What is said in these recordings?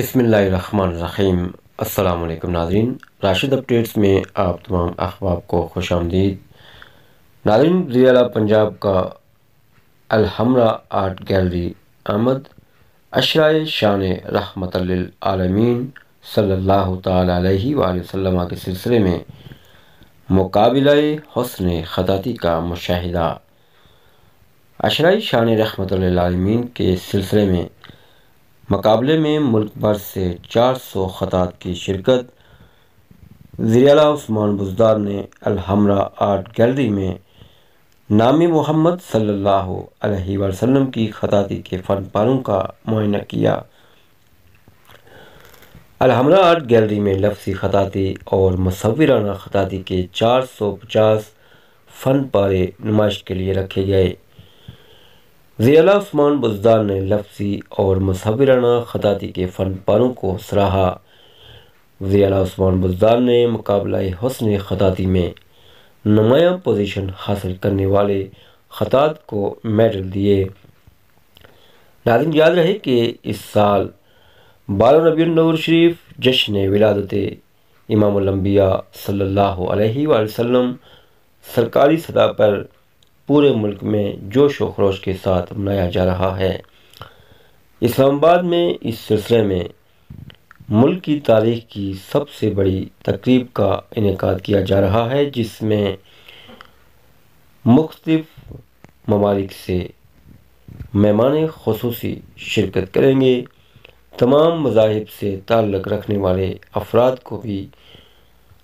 بسم اللہ الرحمن الرحیم۔ السلام علیکم ناظرین۔ راشد اپڈیٹس میں آپ تمام احباب کو خوش آمدید۔ ناظرین ضلع پنجاب کا الحمرہ آرٹ گیلری احمد، اشرائے شان رحمت للعالمین صلی اللہ تعالی علیہ وآلہ وسلم کے سلسلے میں مقابلہ حسن خطاطی کا مشاہدہ۔ اشرائے شان رحمت للعالمین کے سلسلے میں مقابلے میں ملک بھر سے چار سو خطاط کی شرکت ضلع عثمان بزدار نے الحمرہ آرٹ گیلری میں نامی محمد صلی اللہ علیہ وسلم کی خطاطی کے فن پاروں کا معائنہ کیا۔ الحمرہ آرٹ گیلری میں لفظی خطاطی اور مصورانہ خطاطی کے چار سو پچاس فن پارے نمائش کے لیے رکھے گئے۔ ضلع عثمان بزدار نے لفظی اور مصورانہ خطاطی کے فن پاروں کو سراہا۔ ضلع عثمان بزدار نے مقابلہ حسن خطاطی میں نمایاں پوزیشن حاصل کرنے والے خطاط کو میڈل دیے۔ ناظرین یاد رہے کہ اس سال بارہ ربیع النور شریف جشن ولادت امام الانبیاء صلی اللہ علیہ وآلہ وسلم سرکاری سطح پر پورے ملک میں جوش و خروش کے ساتھ منایا جا رہا ہے۔ اسلام آباد میں اس سلسلے میں ملک کی تاریخ کی سب سے بڑی تقریب کا انعقاد کیا جا رہا ہے، جس میں مختلف ممالک سے مہمان خصوصی شرکت کریں گے۔ تمام مذاہب سے تعلق رکھنے والے افراد کو بھی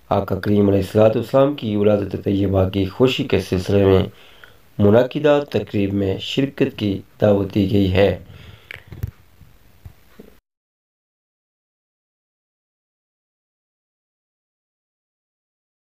آقا کریم علیہ السلام کی ولادت طیبہ کی خوشی کے سلسلے میں منعقدہ تقریب میں شرکت کی دعوت دی گئی ہے۔